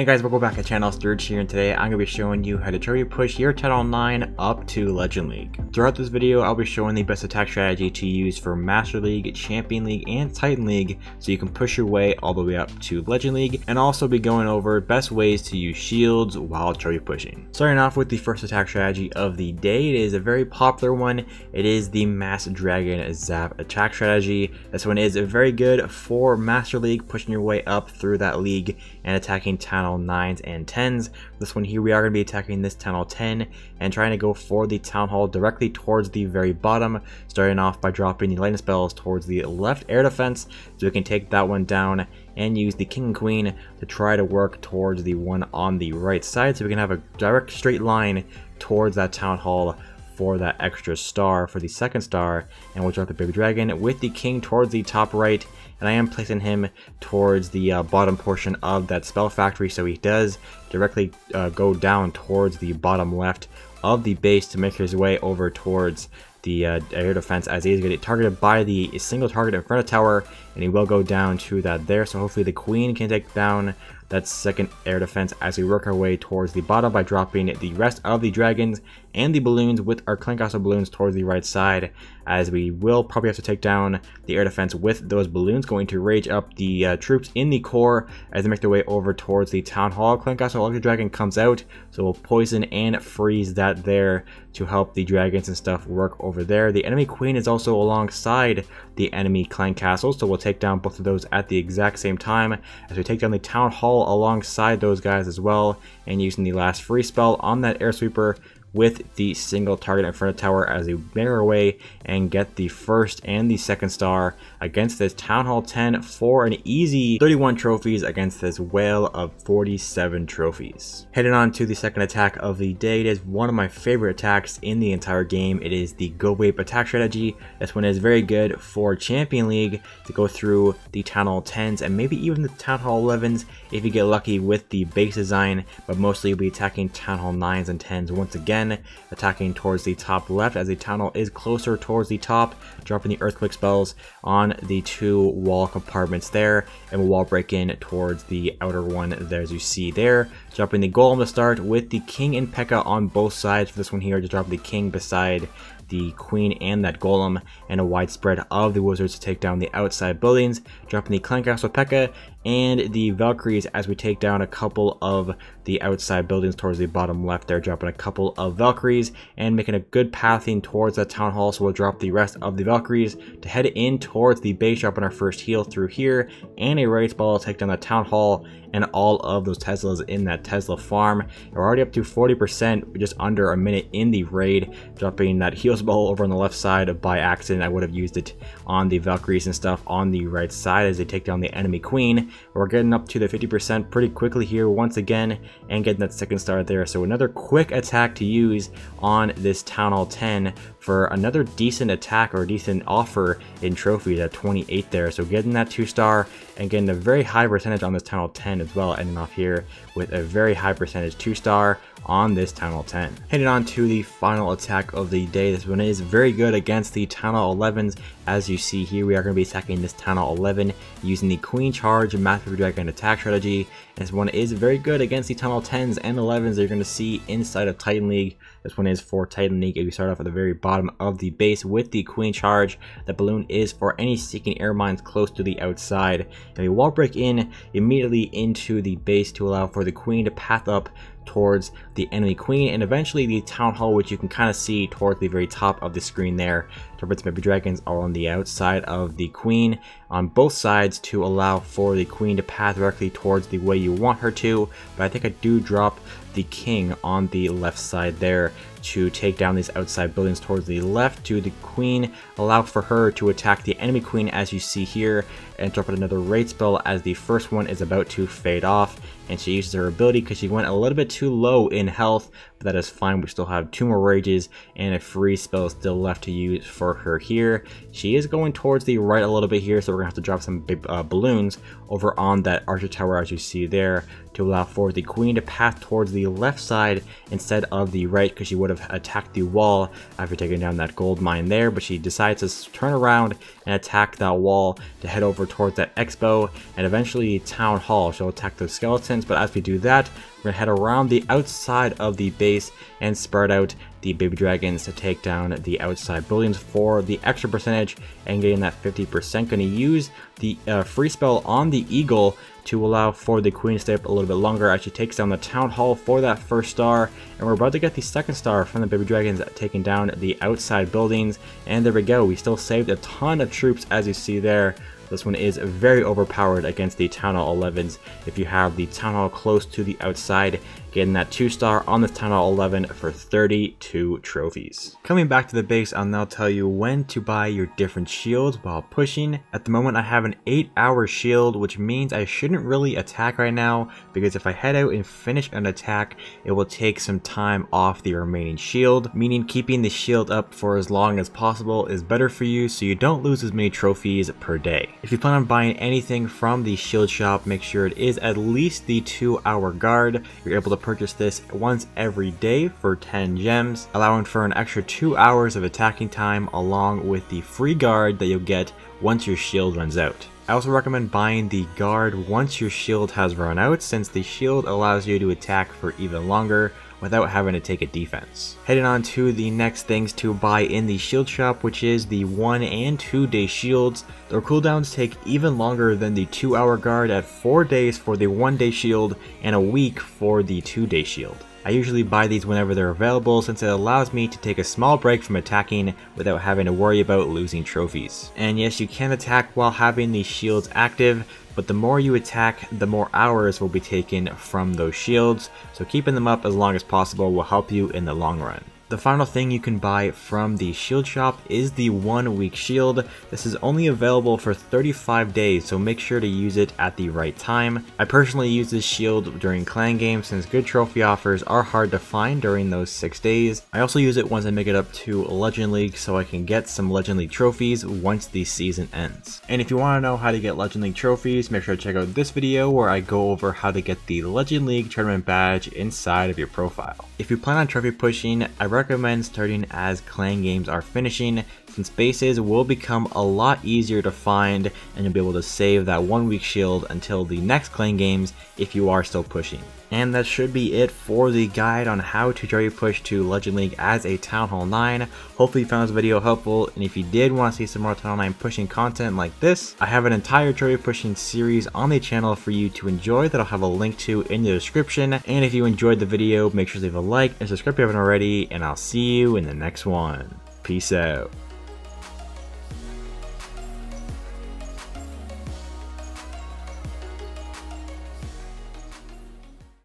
Hey guys, welcome back to channel Sturge here and today I'm going to be showing you how to try to push your Town Hall 9 up to Legend League. Throughout this video I'll be showing the best attack strategy to use for Master League, Champion League, and Titan League so you can push your way all the way up to Legend League and also be going over best ways to use shields while trophy pushing. Starting off with the first attack strategy of the day, it is a very popular one. It is the Mass Dragon Zap attack strategy. This one is very good for Master League, pushing your way up through that league and attacking Town Hall 9s and 10s. This one here, we are going to be attacking this Hall 10 and trying to go for the Town Hall directly towards the very bottom, starting off by dropping the lightning spells towards the left air defense so we can take that one down and use the King and Queen to try to work towards the one on the right side so we can have a direct straight line towards that Town Hall for that extra star for the second star and we'll drop the baby dragon with the king towards the top right and I am placing him towards the uh, bottom portion of that spell factory so he does directly uh, go down towards the bottom left of the base to make his way over towards the uh, air defense as he is going to get targeted by the single target inferno tower and he will go down to that there so hopefully the queen can take down that second air defense as we work our way towards the bottom by dropping the rest of the dragons and the balloons with our Clan Castle balloons towards the right side as we will probably have to take down the air defense with those balloons going to rage up the uh, troops in the core as they make their way over towards the town hall. Clan Castle Electric Dragon comes out so we'll poison and freeze that there to help the dragons and stuff work over there. The enemy queen is also alongside the enemy clan castle so we'll take down both of those at the exact same time as we take down the town hall alongside those guys as well and using the last freeze spell on that air sweeper with the single target inferno tower as they make away and get the first and the second star against this Town Hall 10 for an easy 31 trophies against this whale of 47 trophies. Heading on to the second attack of the day, it is one of my favorite attacks in the entire game. It is the GoVaPe attack strategy. This one is very good for Champion League to go through the Town Hall 10s and maybe even the Town Hall 11s if you get lucky with the base design, but mostly you'll be attacking Town Hall 9s and 10s once again again, attacking towards the top left as the hall is closer towards the top, dropping the earthquake spells on the two wall compartments there, and we'll wall break in towards the outer one there as you see there, dropping the golem to start with the king and P.E.K.K.A on both sides. For this one here to drop the king beside the queen and that golem and a widespread of the wizards to take down the outside buildings, dropping the clan castle P.E.K.K.A and the Valkyries as we take down a couple of the outside buildings towards the bottom left there, dropping a couple of Valkyries and making a good pathing towards that town hall. So we'll drop the rest of the Valkyries to head in towards the base, dropping our first heal through here and a Rage Ball to take down the town hall and all of those Teslas in that Tesla farm. We're already up to 40%, just under a minute in the raid, dropping that heal spell over on the left side by accident. I would have used it on the Valkyries and stuff on the right side as they take down the enemy queen. We're getting up to the 50% pretty quickly here once again and getting that second star there. So another quick attack to use on this Town Hall 10 for another decent attack or decent offer in trophies at 28 there. So getting that 2 star and getting a very high percentage on this Town Hall 10 as well, ending off here with a very high percentage 2 star on this Town Hall 10. Heading on to the final attack of the day. This one is very good against the Town Hall 11s. As you see here, we are going to be attacking this Town Hall 11 using the Queen Charge Master Dragon attack strategy. This one is very good against the Town Hall 10s and 11s that you're going to see inside of Titan League. This one is for Titan League if you start off at the very bottom of the base with the Queen Charge. The balloon is for any seeking air mines close to the outside. And we wall break in immediately into the base to allow for the Queen to path up towards the enemy queen and eventually the town hall which you can kind of see towards the very top of the screen there. Turbots Baby Dragons are on the outside of the queen on both sides to allow for the queen to path directly towards the way you want her to but I think I do drop the king on the left side there to take down these outside buildings towards the left to the queen, allow for her to attack the enemy queen as you see here, drop another rage spell as the first one is about to fade off, and she uses her ability because she went a little bit too low in health but that is fine. We still have two more rages and a freeze spell still left to use for her here. She is going towards the right a little bit here, so we're gonna have to drop some big uh, balloons over on that archer tower as you see there to allow for the queen to pass towards the left side instead of the right because she would have attacked the wall after taking down that gold mine there but she decides to turn around and attack that wall to head over towards that expo and eventually town hall she'll attack those skeletons but as we do that we're gonna head around the outside of the base and spread out the baby dragons to take down the outside buildings for the extra percentage and getting that 50%. Gonna use the uh, freeze spell on the eagle to allow for the queen to stay up a little bit longer as she takes down the town hall for that first star. And we're about to get the second star from the baby dragons taking down the outside buildings. And there we go. We still saved a ton of troops as you see there this one is very overpowered against the Town Hall 11s if you have the Town Hall close to the outside, getting that 2 star on the Town Hall 11 for 32 trophies. Coming back to the base, I'll now tell you when to buy your different shields while pushing. At the moment I have an 8 hour shield, which means I shouldn't really attack right now, because if I head out and finish an attack, it will take some time off the remaining shield, meaning keeping the shield up for as long as possible is better for you so you don't lose as many trophies per day. If you plan on buying anything from the shield shop, make sure it is at least the 2 hour guard. You're able to purchase this once every day for 10 gems, allowing for an extra 2 hours of attacking time along with the free guard that you'll get once your shield runs out. I also recommend buying the guard once your shield has run out since the shield allows you to attack for even longer without having to take a defense. Heading on to the next things to buy in the shield shop, which is the 1 and 2 day shields. Their cooldowns take even longer than the 2 hour guard at 4 days for the 1 day shield and a week for the 2 day shield. I usually buy these whenever they're available since it allows me to take a small break from attacking without having to worry about losing trophies. And yes, you can attack while having these shields active, but the more you attack, the more hours will be taken from those shields, so keeping them up as long as possible will help you in the long run. The final thing you can buy from the shield shop is the one week shield. This is only available for 35 days, so make sure to use it at the right time. I personally use this shield during clan games since good trophy offers are hard to find during those 6 days. I also use it once I make it up to Legend League so I can get some Legend League trophies once the season ends. And if you want to know how to get Legend League trophies, make sure to check out this video where I go over how to get the Legend League tournament badge inside of your profile. If you plan on trophy pushing, I recommend starting as clan games are finishing since bases will become a lot easier to find and you'll be able to save that one week shield until the next clan games if you are still pushing. And that should be it for the guide on how to trophy push to Legend League as a Town Hall 9. Hopefully you found this video helpful, and if you did want to see some more Town Hall 9 pushing content like this, I have an entire trophy pushing series on the channel for you to enjoy that I'll have a link to in the description. And if you enjoyed the video, make sure to leave a like and subscribe if you haven't already, and I'll see you in the next one. Peace out.